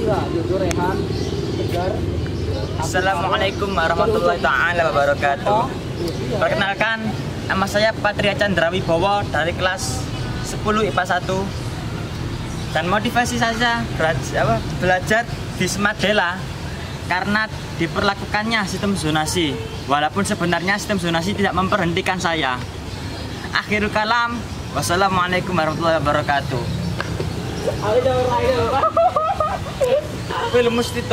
lah jujur Rehan Tegar Assalamualaikum warahmatullahi taala wabarakatuh. Perkenalkan, nama saya Patria Chandra Wibowo dari kelas 10 IPA 1. Dan motivasi saya belajar, belajar di Semadela karena diperlakukannya sistem zonasi. Walaupun sebenarnya sistem zonasi tidak memperhentikan saya. Akhirul kalam, wassalamualaikum warahmatullahi wabarakatuh. filme é Mosquito